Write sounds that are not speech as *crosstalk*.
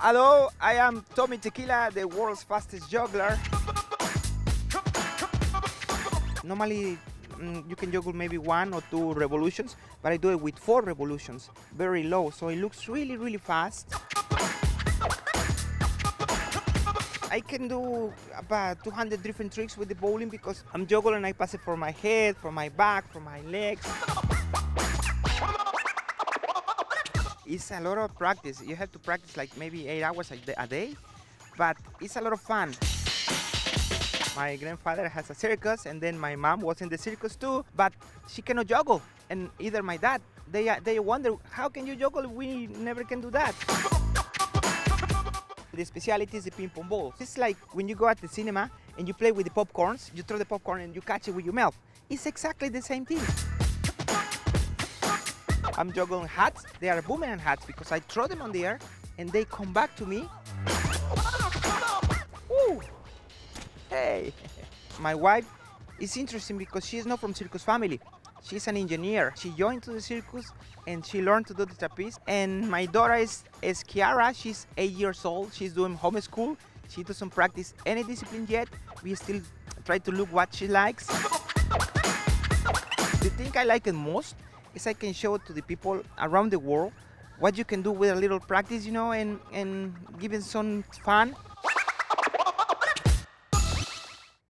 Hello, I am Tommy Tequila, the world's fastest juggler. Normally, mm, you can juggle maybe one or two revolutions, but I do it with four revolutions, very low, so it looks really, really fast. I can do about 200 different tricks with the bowling because I'm juggling. I pass it for my head, for my back, for my legs. It's a lot of practice. You have to practice like maybe eight hours a day- but it's a lot of fun. My grandfather has a circus, and then my mom was in the circus too, but she cannot juggle. And either my dad, they they wonder how can you juggle? We never can do that. The speciality is the ping pong ball. It's like when you go at the cinema and you play with the popcorns, you throw the popcorn and you catch it with your mouth. It's exactly the same thing. I'm juggling hats. They are boomerang hats because I throw them on the air and they come back to me. Hey! *laughs* My wife is interesting because she's not from circus family. She's an engineer. She joined to the circus and she learned to do the trapeze. And my daughter is, is Kiara. She's eight years old. She's doing homeschool. She doesn't practice any discipline yet. We still try to look what she likes. The thing I like it most is I can show to the people around the world what you can do with a little practice, you know, and, and giving some fun